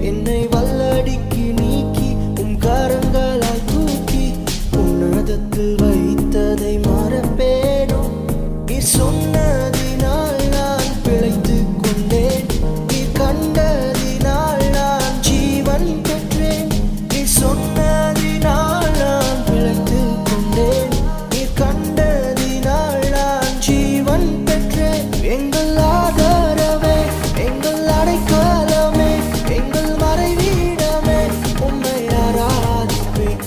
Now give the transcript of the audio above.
in the